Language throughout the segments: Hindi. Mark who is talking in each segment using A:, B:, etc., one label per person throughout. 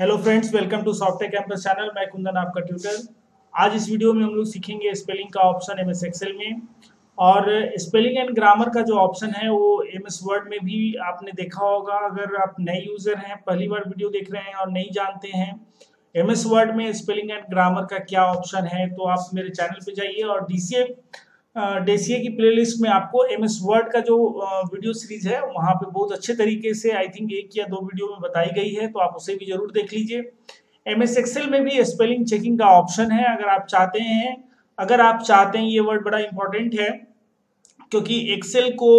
A: Friends welcome to software campus channel मैं कुंदन, आपका ट्यूटर आज इस वीडियो में हम लोग सीखेंगे स्पेलिंग का ऑप्शन एम एस एक्सेल में। और स्पेलिंग एंड ग्रामर का जो ऑप्शन है, वो एम एस वर्ड में भी आपने देखा होगा। अगर आप नए यूज़र हैं, पहली बार वीडियो देख रहे हैं और नहीं जानते हैं एम एस वर्ड में स्पेलिंग एंड ग्रामर का क्या ऑप्शन है तो आप मेरे चैनल पर जाइए और डी सी डेसीए की प्लेलिस्ट में आपको एम एस वर्ड का जो वीडियो सीरीज़ है, वहाँ पे बहुत अच्छे तरीके से आई थिंक एक या दो वीडियो में बताई गई है तो आप उसे भी ज़रूर देख लीजिए। एम एस एक्सेल में भी स्पेलिंग चेकिंग का ऑप्शन है, अगर आप चाहते हैं, अगर आप चाहते हैं ये वर्ड बड़ा इंपॉर्टेंट है, क्योंकि एक्सेल को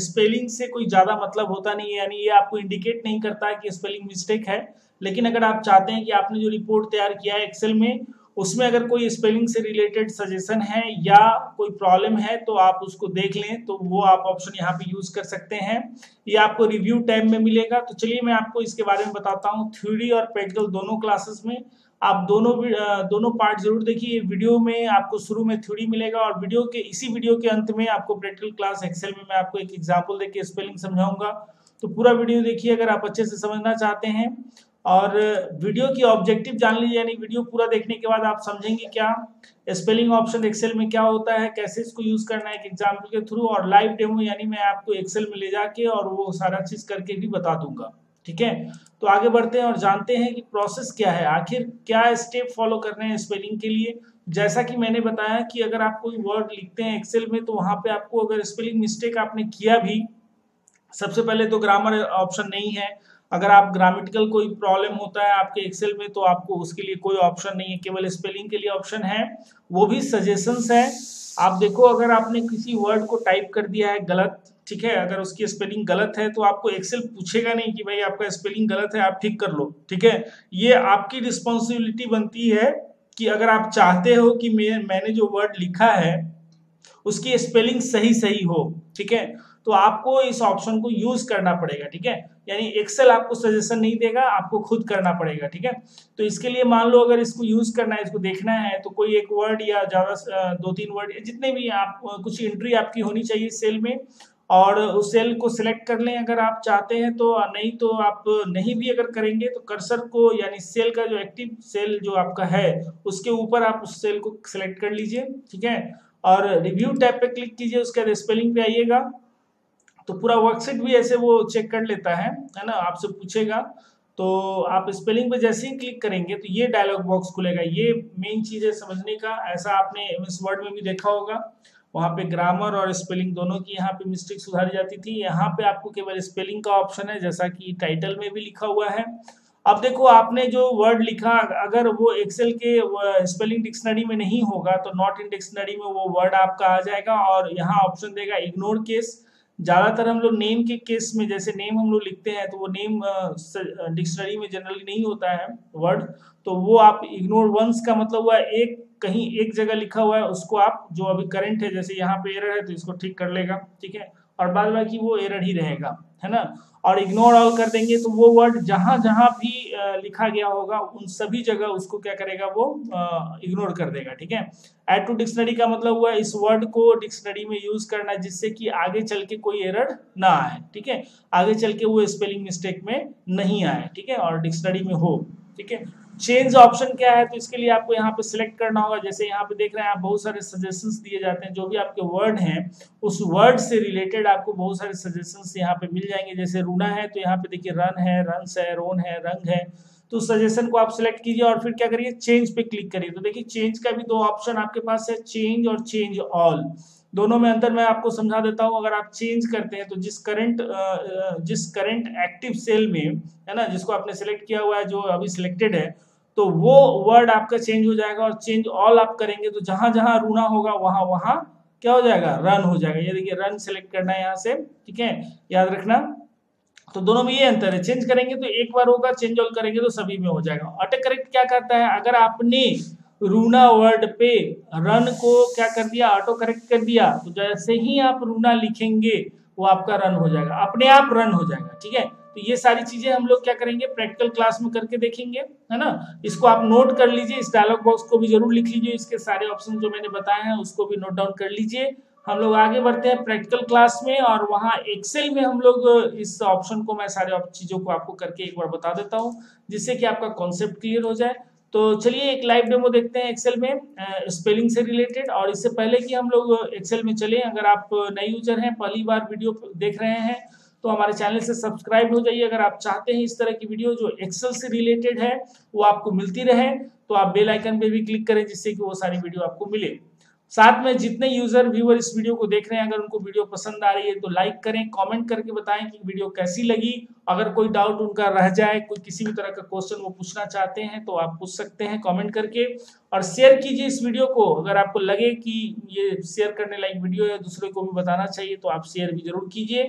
A: स्पेलिंग से कोई ज़्यादा मतलब होता नहीं है, यानी ये आपको इंडिकेट नहीं करता कि स्पेलिंग मिस्टेक है। लेकिन अगर आप चाहते हैं कि आपने जो रिपोर्ट तैयार किया है एक्सेल में उसमें अगर कोई स्पेलिंग से रिलेटेड सजेशन है या कोई प्रॉब्लम है तो आप उसको देख लें तो वो आप ऑप्शन यहाँ पे यूज़ कर सकते हैं। ये आपको रिव्यू टैब में मिलेगा। तो चलिए मैं आपको इसके बारे में बताता हूँ। थ्योरी और प्रैक्टिकल दोनों क्लासेस में आप दोनों दोनों पार्ट ज़रूर देखिए। वीडियो में आपको शुरू में थ्योरी मिलेगा और वीडियो के, इसी वीडियो के अंत में आपको प्रैक्टिकल क्लास एक्सेल में मैं आपको एक एग्ज़ाम्पल देके स्पेलिंग समझाऊँगा। तो पूरा वीडियो देखिए अगर आप अच्छे से समझना चाहते हैं। और वीडियो की ऑब्जेक्टिव जान लीजिए, यानी वीडियो पूरा देखने के बाद आप समझेंगे क्या स्पेलिंग ऑप्शन एक्सेल में क्या होता है, कैसे इसको यूज़ करना है, एक एग्ज़ाम्पल के थ्रू और लाइव डेमो यानी मैं आपको एक्सेल में ले जाके और वो सारा चीज़ करके भी बता दूँगा। ठीक है? तो आगे बढ़ते हैं और जानते हैं कि प्रोसेस क्या है। आखिर क्या स्टेप फॉलो करने हैं स्पेलिंग के लिए? जैसा कि मैंने बताया कि अगर आप कोई वर्ड लिखते हैं एक्सेल में तो वहाँ पे आपको अगर स्पेलिंग मिस्टेक आपने किया भी, सबसे पहले तो ग्रामर ऑप्शन नहीं है। अगर आप ग्रामेटिकल कोई प्रॉब्लम होता है आपके एक्सेल में तो आपको उसके लिए कोई ऑप्शन नहीं है, केवल स्पेलिंग के लिए ऑप्शन है। वो भी सजेशंस है। आप देखो, अगर आपने किसी वर्ड को टाइप कर दिया है गलत, ठीक है, अगर उसकी स्पेलिंग गलत है तो आपको एक्सेल पूछेगा नहीं कि भाई आपका स्पेलिंग गलत है, आप ठीक कर लो, ठीक है? ये आपकी रिस्पॉन्सिबिलिटी बनती है कि अगर आप चाहते हो कि मैं, मैंने जो वर्ड लिखा है, उसकी स्पेलिंग सही सही हो, ठीक है? तो आपको इस ऑप्शन को यूज़ करना पड़ेगा, ठीक है? यानी एक्सेल आपको सजेशन नहीं देगा, आपको खुद करना पड़ेगा, ठीक है? तो इसके लिए मान लो अगर इसको यूज़ करना है, इसको देखना है तो कोई एक वर्ड या ज़्यादा दो तीन वर्ड जितने भी आप कुछ एंट्री आपकी होनी चाहिए सेल में, और उस सेल को सिलेक्ट कर लें अगर आप चाहते हैं तो नहीं तो आप नहीं भी अगर करेंगे तो कर्सर को, यानी सेल का जो एक्टिव सेल जो आपका है, उसके ऊपर आप उस सेल को सिलेक्ट कर लीजिए, ठीक है? और रिव्यू टैब पे क्लिक कीजिए, उसके बाद स्पेलिंग पे आइएगा। तो पूरा वर्कशीट भी ऐसे वो चेक कर लेता है है ना? आपसे पूछेगा तो आप स्पेलिंग पे जैसे ही क्लिक करेंगे तो ये डायलॉग बॉक्स खुलेगा। ये मेन चीज़ है समझने का। ऐसा आपने एमएस वर्ड में भी देखा होगा। वहाँ पे ग्रामर और स्पेलिंग दोनों की यहाँ पे मिस्टेक सुधारी जाती थी। यहाँ पे आपको केवल स्पेलिंग का ऑप्शन है, जैसा कि टाइटल में भी लिखा हुआ है। अब देखो, आपने जो वर्ड लिखा, अगर वो एक्सेल के स्पेलिंग डिक्शनरी में नहीं होगा तो नॉट इन डिक्शनरी में वो वर्ड आपका आ जाएगा और यहाँ ऑप्शन देगा इग्नोर केस ज़्यादातर हम लोग नेम के केस में, जैसे नेम हम लोग लिखते हैं तो वो नेम डिक्शनरी में जनरली नहीं होता है वर्ड तो वो आप इग्नोर वंस का मतलब हुआ एक कहीं एक जगह लिखा हुआ है, उसको आप, जो अभी करंट है, जैसे यहाँ पे एरर है तो इसको ठीक कर लेगा, ठीक है? और बाद बाकी वो एरर ही रहेगा, है ना? और इग्नोर ऑल कर देंगे तो वो वर्ड जहाँ जहाँ भी लिखा गया होगा, उन सभी जगह उसको क्या करेगा वो इग्नोर कर देगा, ठीक है? एड टू डिक्शनरी का मतलब हुआ इस वर्ड को डिक्शनरी में यूज़ करना जिससे कि आगे चल के कोई एरर ना आए, ठीक है? आगे चल के वो स्पेलिंग मिस्टेक में नहीं आए, ठीक है? और डिक्शनरी में हो, ठीक है? चेंज ऑप्शन क्या है? तो इसके लिए आपको यहाँ पे सिलेक्ट करना होगा। जैसे यहाँ पे देख रहे हैं आप बहुत सारे सजेशंस दिए जाते हैं। जो भी आपके वर्ड हैं, उस वर्ड से रिलेटेड आपको बहुत सारे सजेशंस यहाँ पे मिल जाएँगे। जैसे रूना है तो यहाँ पे देखिए रन है रंस है रोन है, रंग है। तो सजेशन को आप सिलेक्ट कीजिए और फिर क्या करिए? चेंज पे क्लिक करिए। तो देखिए चेंज का भी दो ऑप्शन आपके पास है। चेंज और चेंज ऑल दोनों में अंतर मैं आपको समझा देता हूँ। अगर आप चेंज करते हैं तो जिस करंट जिस करंट एक्टिव सेल में, है ना, जिसको आपने सिलेक्ट किया हुआ है, जो अभी सिलेक्टेड है तो वो वर्ड आपका चेंज हो जाएगा और चेंज ऑल आप करेंगे तो जहाँ जहाँ रूना होगा, वहाँ वहाँ क्या हो जाएगा? रन हो जाएगा। ये देखिए रन सेलेक्ट करना है यहाँ से, ठीक है? याद रखना। तो दोनों में ये अंतर है। चेंज करेंगे तो एक बार होगा चेंज ऑल करेंगे तो सभी में हो जाएगा। ऑटो करेक्ट क्या करता है? अगर आपने रूना वर्ड पे रन को क्या कर दिया? ऑटो करेक्ट कर दिया। तो जैसे ही आप रूना लिखेंगे, वो आपका रन हो जाएगा। अपने आप रन हो जाएगा, ठीक है? तो ये सारी चीज़ें हम लोग क्या करेंगे? प्रैक्टिकल क्लास में करके देखेंगे, है ना? इसको आप नोट कर लीजिए। इस डायलॉग बॉक्स को भी ज़रूर लिख लीजिए। इसके सारे ऑप्शन जो मैंने बताए हैं, उसको भी नोट डाउन कर लीजिए। हम लोग आगे बढ़ते हैं प्रैक्टिकल क्लास में और वहाँ एक्सेल में हम लोग, इस ऑप्शन को मैं सारे चीज़ों को आपको करके एक बार बता देता हूँ, जिससे कि आपका कॉन्सेप्ट क्लियर हो जाए। तो चलिए एक लाइव डेमो देखते हैं एक्सेल में स्पेलिंग से रिलेटेड और इससे पहले कि हम लोग एक्सेल में चले, अगर आप नए यूज़र हैं, पहली बार वीडियो देख रहे हैं तो हमारे चैनल से सब्सक्राइब हो जाइए। अगर आप चाहते हैं इस तरह की वीडियो जो एक्सेल से रिलेटेड है, वो आपको मिलती रहे तो आप बेल आइकन पे भी क्लिक करें, जिससे कि वो सारी वीडियो आपको मिले। साथ में जितने यूज़र व्यूअर इस वीडियो को देख रहे हैं, अगर उनको वीडियो पसंद आ रही है तो लाइक करें कमेंट करके बताएँ कि वीडियो कैसी लगी। अगर कोई डाउट उनका रह जाए, कोई किसी भी तरह का क्वेश्चन वो पूछना चाहते हैं तो आप पूछ सकते हैं कमेंट करके। और शेयर कीजिए इस वीडियो को। अगर आपको लगे कि ये शेयर करने लायक वीडियो है दूसरे को भी बताना चाहिए तो आप शेयर भी ज़रूर कीजिए।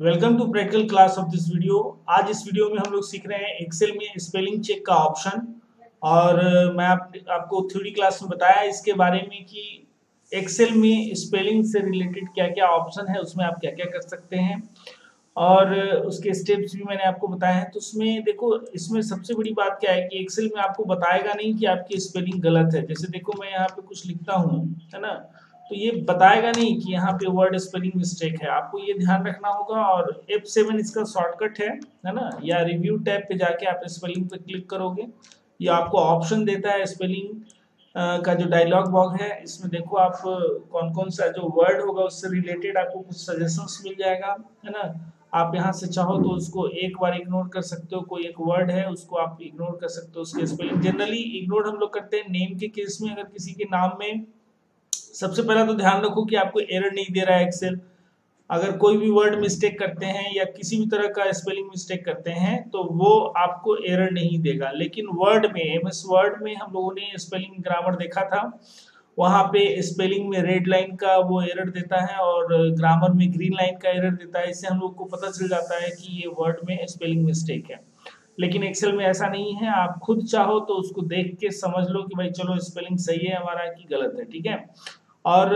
A: Welcome to practical class of this video आज इस वीडियो में हम लोग सीख रहे हैं एक्सेल में स्पेलिंग चेक का ऑप्शन और मैं आप, आपको थ्योरी क्लास में बताया इसके बारे में कि एक्सेल में स्पेलिंग से रिलेटेड क्या क्या ऑप्शन है उसमें आप क्या क्या कर सकते हैं। और उसके स्टेप्स भी मैंने आपको बताए हैं तो उसमें देखो इसमें सबसे बड़ी बात क्या है कि एक्सेल में आपको बताएगा नहीं कि आपकी स्पेलिंग गलत है। जैसे देखो मैं यहाँ पे कुछ लिखता हूँ है ना? तो ये बताएगा नहीं कि यहाँ पे वर्ड स्पेलिंग मिस्टेक है। आपको ये ध्यान रखना होगा और F7 इसका शॉर्टकट है है ना? या रिव्यू टैब पे जाके आप स्पेलिंग पे क्लिक करोगे। ये आपको ऑप्शन देता है स्पेलिंग का जो डायलॉग बॉक्स है, इसमें देखो आप कौन कौन सा जो वर्ड होगा उससे रिलेटेड आपको कुछ सजेशंस मिल जाएगा, है ना? आप यहाँ से चाहो तो उसको एक बार इग्नोर कर सकते हो, कोई एक वर्ड है, उसको आप इग्नोर कर सकते हो उसके स्पेलिंग जनरली इग्नोर हम लोग करते हैं नेम के केस में अगर किसी के नाम में, सबसे पहला तो ध्यान रखो कि आपको एरर नहीं दे रहा है एक्सेल अगर कोई भी वर्ड मिस्टेक करते हैं या किसी भी तरह का स्पेलिंग मिस्टेक करते हैं तो वो आपको एरर नहीं देगा। लेकिन वर्ड में एम एस वर्ड में हम लोगों ने स्पेलिंग ग्रामर देखा था। वहाँ पे स्पेलिंग में रेड लाइन का वो एरर देता है और ग्रामर में ग्रीन लाइन का एरर देता है। इससे हम लोग को पता चल जाता है कि ये वर्ड में स्पेलिंग मिस्टेक है। लेकिन एक्सेल में ऐसा नहीं है। आप खुद चाहो तो उसको देख के समझ लो कि भाई चलो स्पेलिंग सही है, हमारा कि गलत है, ठीक है? और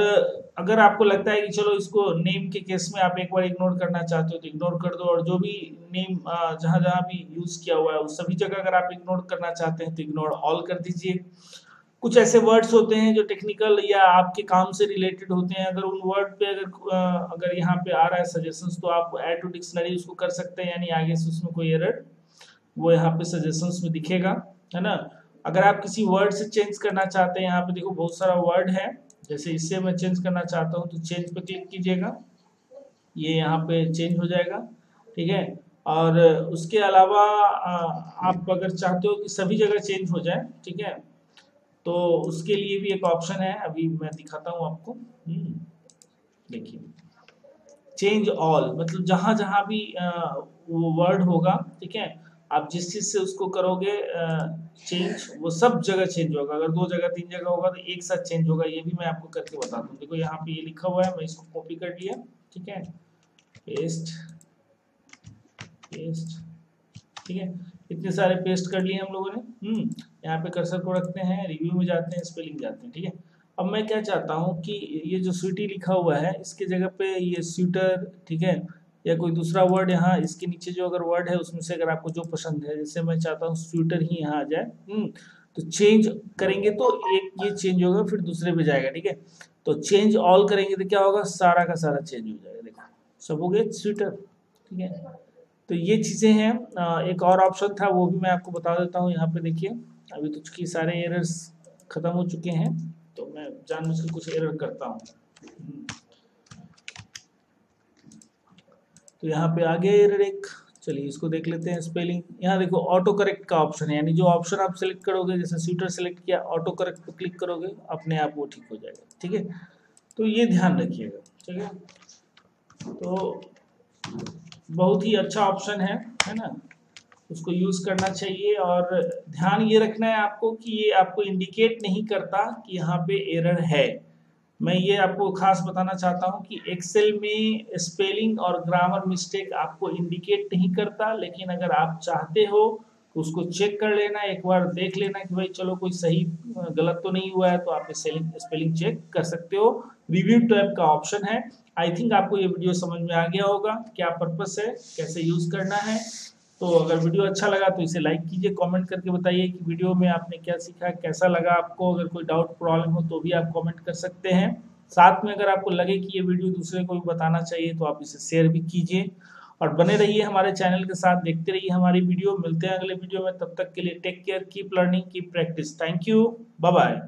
A: अगर आपको लगता है कि चलो इसको नेम के केस में आप एक बार इग्नोर करना चाहते हो तो इग्नोर कर दो और जो भी नेम जहाँ जहाँ भी यूज़ किया हुआ है, उस सभी जगह अगर आप इग्नोर करना चाहते हैं तो इग्नोर ऑल कर दीजिए। कुछ ऐसे वर्ड्स होते हैं जो टेक्निकल या आपके काम से रिलेटेड होते हैं। अगर उन वर्ड पे अगर अगर यहाँ पे आ रहा है सजेशंस तो आप ऐड टू डिक्शनरी उसको कर सकते हैं, यानी आगे से उसमें कोई एरर वो यहाँ पे सजेशंस में दिखेगा, है ना? अगर आप किसी वर्ड से चेंज करना चाहते हैं, यहाँ पे देखो बहुत सारा वर्ड है। जैसे इससे मैं चेंज करना चाहता हूँ तो चेंज पे क्लिक कीजिएगा। ये यहाँ पे चेंज हो जाएगा ठीक है? और उसके अलावा आप अगर चाहते हो कि सभी जगह चेंज हो जाए ठीक है? तो उसके लिए भी एक ऑप्शन है अभी मैं दिखाता हूँ आपको। हम्म, देखिए। चेंज ऑल मतलब जहाँ जहाँ भी वो वर्ड होगा ठीक है? आप जिस चीज़ से उसको करोगे चेंज वो सब जगह चेंज होगा। अगर दो जगह, तीन जगह होगा तो एक साथ चेंज होगा, ये भी मैं आपको करके बता दूँ। देखो, यहाँ पे ये लिखा हुआ है, मैं इसको कॉपी कर लिया, ठीक है? पेस्ट पेस्ट ठीक है? इतने सारे पेस्ट कर लिए हम लोगों ने। हम्म यहाँ पे कर्सर को रखते हैं रिव्यू में जाते हैं स्पेलिंग जाते हैं, ठीक है? अब मैं क्या चाहता हूँ कि ये जो स्वीटी लिखा हुआ है, इसके जगह पे ये स्वीटर ठीक है? या कोई दूसरा वर्ड यहाँ इसके नीचे जो अगर वर्ड है उसमें से अगर आपको जो पसंद है जैसे मैं चाहता हूँ स्वेटर ही यहाँ आ जाए हम्म, तो चेंज करेंगे तो एक ये चेंज होगा फिर दूसरे पे जाएगा ठीक है? तो चेंज ऑल करेंगे तो क्या होगा? सारा का सारा चेंज हो जाएगा देखो सब हो गए स्वेटर ठीक है? तो ये चीज़ें हैं एक और ऑप्शन था वो भी मैं आपको बता देता हूँ यहाँ पे देखिए अभी तो चूँकि सारे एरर्स खत्म हो चुके हैं तो मैं जान मुझे कुछ एरर करता हूँ हम्म। तो यहाँ पे आगे एरर एक चलिए इसको देख लेते हैं स्पेलिंग। यहाँ देखो ऑटो करेक्ट का ऑप्शन है, यानी जो ऑप्शन आप सेलेक्ट करोगे, जैसे स्वीटर सेलेक्ट किया ऑटो करेक्ट पर क्लिक करोगे, अपने आप वो ठीक हो जाएगा, ठीक है? तो ये ध्यान रखिएगा, ठीक है? तो बहुत ही अच्छा ऑप्शन है है ना? उसको यूज़ करना चाहिए और ध्यान ये रखना है आपको कि ये आपको इंडिकेट नहीं करता कि यहाँ पे एरर है। मैं ये आपको खास बताना चाहता हूँ कि एक्सेल में स्पेलिंग और ग्रामर मिस्टेक आपको इंडिकेट नहीं करता, लेकिन अगर आप चाहते हो तो उसको चेक कर लेना, एक बार देख लेना कि भाई चलो कोई सही गलत तो नहीं हुआ है तो आप स्पेलिंग स्पेलिंग चेक कर सकते हो। रिव्यू टैब का ऑप्शन है। आई थिंक आपको ये वीडियो समझ में आ गया होगा क्या पर्पस है, कैसे यूज़ करना है। तो अगर वीडियो अच्छा लगा तो इसे लाइक कीजिए कमेंट करके बताइए कि वीडियो में आपने क्या सीखा, कैसा लगा आपको। अगर कोई डाउट प्रॉब्लम हो तो भी आप कमेंट कर सकते हैं। साथ में अगर आपको लगे कि ये वीडियो दूसरे को भी बताना चाहिए तो आप इसे शेयर भी कीजिए। और बने रहिए हमारे चैनल के साथ, देखते रहिए हमारी वीडियो। मिलते हैं अगले वीडियो में, तब तक के लिए take care keep learning keep practice thank you bye bye